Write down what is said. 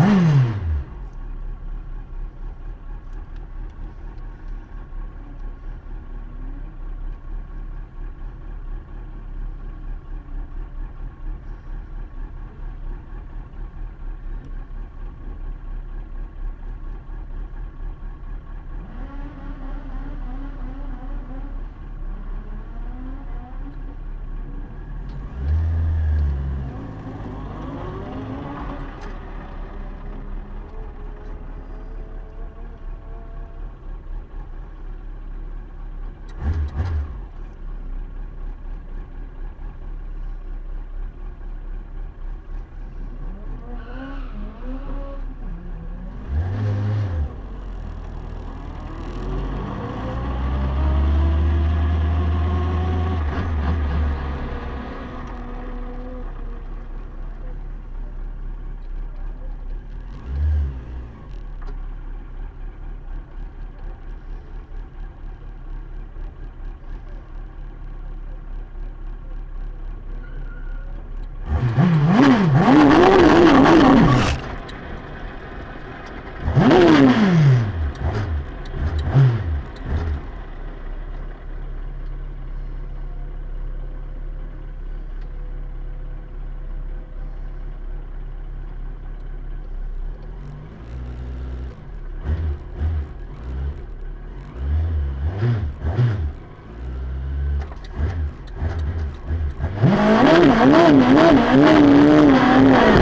Mm. you நான் நான் நான் நான் நான் நான்